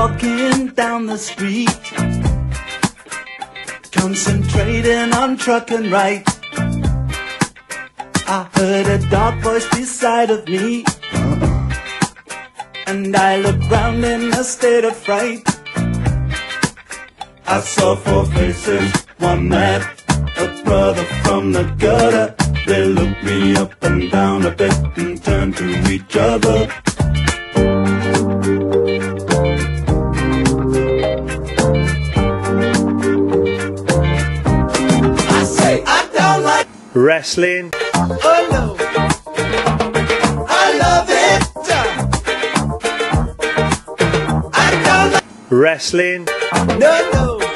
walking down the street, concentrating on trucking right. I heard a dark voice beside of me, and I looked round in a state of fright. I saw four faces, one mad, a brother from the gutter. They looked me up and down a bit and turned to each other. Wrestling, oh no. I love it. I don't like wrestling, no no.